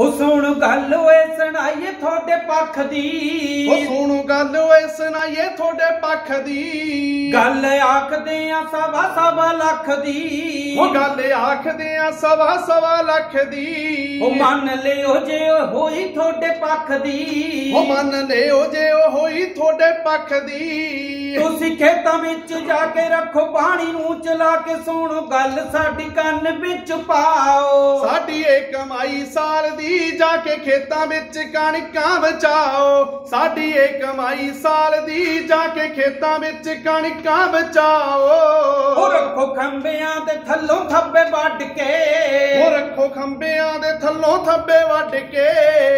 ਹੋ ਸੁਣ ਗੱਲ ਓਏ ਸੁਣਾਈਏ ਤੁਹਾਡੇ ਪੱਖ ਦੀ। ਸੁਣੋ ਗੱਲ ਓਏ ਸੁਣਾਈਏ ਤੁਹਾਡੇ ਪੱਖ ਦੀ। ਗੱਲ ਆਖਦੇ ਆ ਸਵਾ ਸਵਾ ਲੱਖ ਦੀ। ਉਹ ਗੱਲ ਆਖਦੇ ਆ ਸਵਾ ਸਵਾ ਲੱਖ ਦੀ। ਉਹ ਮੰਨ ਲਿਓ ਜੇ ਉਹ ਹੋਈ ਤੁਹਾਡੇ ਪੱਖ ਦੀ। ਉਹ ਮੰਨ ਲਿਓ ਜੇ ਉਹ ਹੋਈ ਤੁਹਾਡੇ ਪੱਖ ਦੀ। ਤੁਸੀਂ ਖੇਤਾਂ ਵਿੱਚ ਜਾ ਕੇ ਰੱਖੋ ਪਾਣੀ ਨੂੰ ਚਲਾ ਕੇ ਸੁਣੋ ਗੱਲ ਸਾਡੀ ਕੰਨ ਵਿੱਚ ਪਾਓ। ਸਾਡੀ ਇਹ ਕਮਾਈ ਸਾਲ ਦੀ ਜਾ ਕੇ ਖੇਤਾਂ ਵਿੱਚ ਕਣਕਾਂ ਬਚਾਓ। ਸਾਡੀ ਇਹ ਕਮਾਈ ਸਾਲ ਦੀ ਜਾ ਕੇ ਖੇਤਾਂ ਵਿੱਚ ਕਣਕਾਂ ਬਚਾਓ। ਰੱਖੋ ਖੰਬਿਆਂ ਦੇ ਥੱਲੋਂ ਥੱਬੇ ਵੱਢ ਕੇ। ਉਹ ਰੱਖੋ ਖੰਬਿਆਂ ਦੇ ਥੱਲੋਂ ਥੱਬੇ ਵੱਢ ਕੇ।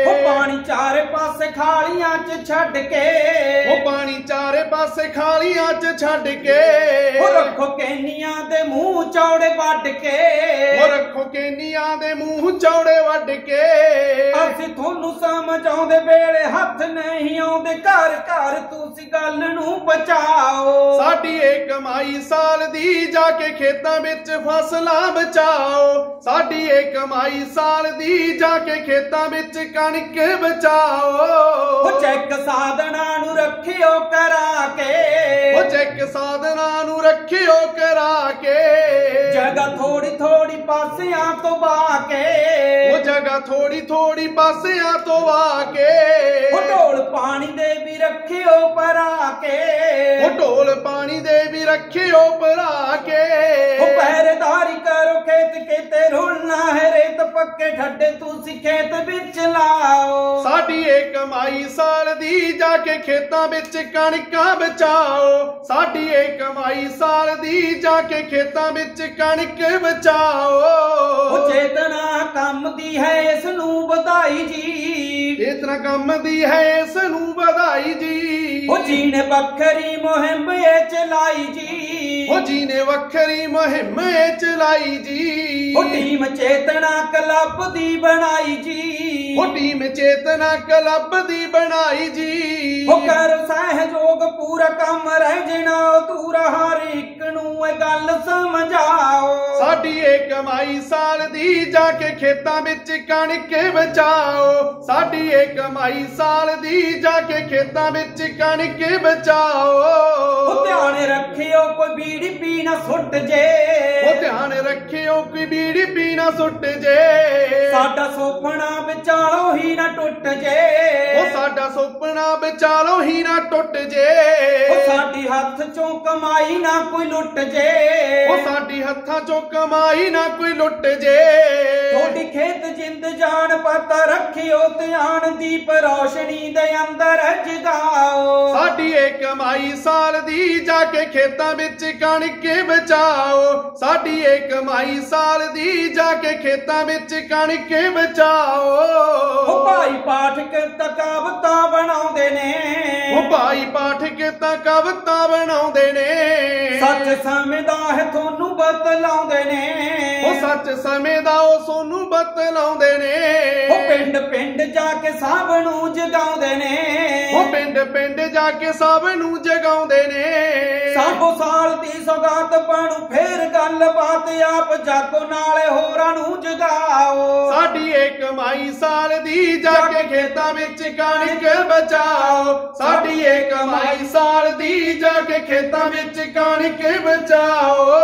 ਉਹ ਪਾਣੀ ਚਾਰੇ ਪਾਸੇ ਖਾਲੀਆਂ 'ਚ ਛੱਡ ਕੇ। ਉਹ ਪਾਣੀ ਚਾਰੇ ਪਾਸੇ ਖਾਲੀਆਂ 'ਚ ਛੱਡ ਕੇ। ਉਹ ਰੱਖੋ ਕੈਨੀਆਂ ਦੇ ਮੂੰਹ ਚੌੜੇ ਵੱਢ ਕੇ। ਉਹ ਰੱਖੋ ਕੇਨੀਆਂ ਦੇ ਮੂੰਹ ਚੌੜੇ ਵੱਢ ਕੇ। ਅਸੀਂ ਤੁਹਾਨੂੰ ਸਮਝਾਉਂਦੇ ਵੇਲੇ ਹੱਥ ਨਹੀਂ ਆਉਂਦੇ। ਘਰ ਘਰ ਤੁਸੀਂ ਗੱਲ ਨੂੰ ਬਚਾਓ। ਸਾਡੀ ਇਹ ਕਮਾਈ ਸਾਲ ਦੀ ਜਾ ਕੇ ਖੇਤਾਂ ਵਿੱਚ ਫਸਲਾਂ ਬਚਾਓ। ਸਾਡੀ ਇਹ ਕਮਾਈ ਸਾਲ ਦੀ ਜਾ ਕੇ ਖੇਤਾਂ ਵਿੱਚ ਕਣਕ ਬਚਾਓ। ਉਹ ਚੈੱਕ ਸਾਧਨਾਂ ਨੂੰ ਰੱਖਿਓ ਕਰਾ ਕੇ। ਉਹ ਚੈੱਕ ਸਾਧਨਾਂ ਨੂੰ ਰੱਖਿਓ ਕਰਾ ਕੇ। ਜਗ੍ਹਾ ਥੋੜੀ ਥੋੜੀ ਪਾਸਿਆਂ ਤੋਂ ਬਾ ਕੇ। ਥੋੜੀ ਥੋੜੀ ਪਾਸਿਆਂ ਤੋਂ ਆ ਕੇ। ਉਹ ਢੋਲ ਪਾਣੀ ਦੇ ਵੀ ਰੱਖਿਓ ਪਰਾ ਕੇ। ਉਹ ਢੋਲ ਪਾਣੀ ਦੇ ਵੀ ਰੱਖਿਓ ਭਰਾ ਕੇ। ਉਹ ਪਹਿਰੇਦਾਰੀ ਕਰੋ ਖੇਤ ਕਿਤੇ ਰੁਲਣਾ ਹੈ। ਪੱਕੇ ਠੱਡੇ ਤੁਸੀਂ ਖੇਤ ਵਿੱਚ ਲਾਓ। ਸਾਡੀ ਇਹ ਕਮਾਈ ਸਾਲ ਦੀ ਜਾ ਕੇ ਖੇਤਾਂ ਵਿੱਚ ਕਣਕਾਂ ਬਚਾਓ। ਸਾਡੀ ਇਹ ਕਮਾਈ ਸਾਲ ਦੀ ਜਾ ਕੇ ਖੇਤਾਂ ਵਿੱਚ ਕਣਕ ਬਚਾਓ। ਉਹ ਚੇਤਨਾ ਕੰਮ ਦੀ ਹੈ ਇਸ ਨੂੰ ਵਧਾਈ ਜੀ। ਤਰ੍ਹਾਂ ਕੰਮ ਦੀ ਹੈ ਇਸ ਨੂੰ ਵਧਾਈ ਜੀ। ਉਹ ਜੀਨੇ ਵੱਖਰੀ ਮੁਹਿੰਮ ਇਹ ਚਲਾਈ ਜੀ। ਉਹ ਜੀ ਨੇ ਵੱਖਰੀ ਮੁਹਿੰਮ ਚਲਾਈ ਜੀ। ਉਹ ਟੀਮ ਚੇਤਨਾ ਕਲੱਬ ਦੀ ਬਣਾਈ ਜੀ। ਉਹ ਟੀਮ ਚੇਤਨਾ ਕਲੱਬ ਦੀ ਬਣਾਈ ਜੀ। ਉਹ ਕਰ ਸਹਿਯੋਗ ਪੂਰਾ ਕੰਮ ਰਹਿ ਜਣਾ ਤੂਰਾ ਹਰ ਇੱਕ ਨੂੰ ਇਹ ਗੱਲ ਸਮਝਾਓ। ਸਾਡੀ ਇਹ ਕਮਾਈ ਸਾਲ ਦੀ ਜਾ ਕੇ ਖੇਤਾਂ ਵਿੱਚ ਕਣਕ ਬਚਾਓ। ਸਾਡੀ ਇਹ ਕਮਾਈ ਸਾਲ ਦੀ ਜਾ ਕੇ ਖੇਤਾਂ ਵਿੱਚ ਕਣਕ ਬਚਾਓ। ਰੱਖਿਓ ਕੋਈ ਬੀੜੀ ਪੀ ਨਾ ਸੁੱਟ ਜੇ। ਉਹ ਧਿਆਨ ਰੱਖਿਓ ਕਿ ਬੀੜੀ ਪੀ ਨਾ ਸੁੱਟ ਜੇ। ਸਾਡਾ ਸੁਪਨਾ ਵਿਚਾਲੋ ਹੀ ਨਾ ਟੁੱਟ ਜੇ। ਉਹ ਸਾਡਾ ਸੁਪਨਾ ਵਿਚਾਲੋ ਹੀ ਨਾ ਟੁੱਟ ਜੇ। ਉਹ ਸਾਡੀ ਹੱਥ ਚੋਂ ਕਮਾਈ ਨਾ ਕੋਈ ਲੁੱਟ ਜੇ। ਉਹ ਸਾਡੀ ਹੱਥਾਂ ਚੋਂ ਕਮਾਈ ਨਾ ਕੋਈ ਲੁੱਟ ਜੇ। ਪਤਾ ਰੱਖਿਓ ਧਿਆਨ ਦੀਪ ਰੋਸ਼ਨੀ ਦੇ ਅੰਦਰ ਜਗਾਓ। ਸਾਡੀ ਇਹ ਕਮਾਈ ਸਾਲ ਦੀ ਜਾ ਕੇ ਖੇਤਾਂ ਵਿੱਚ ਕਣਕ ਬਚਾਓ। ਸਾਡੀ ਇਹ ਕਮਾਈ ਸਾਲ ਦੀ ਜਾ ਕੇ ਖੇਤਾਂ ਵਿੱਚ ਕਣਕ ਬਚਾਓ। ਉਹ ਭਾਈ ਪਾਠਕ ਤਕਾਵਤਾਂ ਬਣਾਉਂਦੇ ਨੇ। ਉਹ ਭਾਈ ਪਾਠਕ ਤਾਂ ਕਵਿਤਾ ਬਣਾਉਂਦੇ ਨੇ। ਸੱਚ ਸਮਝਦਾ ਹੈ ਤੁਹਾਨੂੰ ਬਤਲਾਉਂਦੇ ਨੇ। ਸੱਚ ਸਮੇਂ ਦਾ ਉਹ ਸੋਨੂੰ ਬਤਲਾਉਂਦੇ ਨੇ। ਉਹ ਪਿੰਡ ਪਿੰਡ ਜਾ ਕੇ ਸਭ ਨੂੰ ਜਗਾਉਂਦੇ ਨੇ। ਉਹ ਪਿੰਡ ਪਿੰਡ ਜਾ ਕੇ ਸਭ ਨੂੰ ਜਗਾਉਂਦੇ ਨੇ। ਸਾਬੋ ਸਾਲ ਦੀ ਸੌਗਾਤ ਬਣੂ ਫੇਰ ਗੱਲਬਾਤ ਆਪ ਜਾਗੋ ਨਾਲੇ ਹੋਰਾਂ ਨੂੰ ਜਗਾਓ। ਸਾਡੀ ਇਹ ਕਮਾਈ ਸਾਲ ਦੀ ਜਾ ਕੇ ਖੇਤਾਂ ਵਿੱਚ ਕਣਕ ਬਚਾਓ। ਸਾਡੀ ਇਹ ਕਮਾਈ ਸਾਲ ਦੀ ਜਾ ਕੇ ਖੇਤਾਂ ਵਿੱਚ ਕਣਕ ਬਚਾਓ।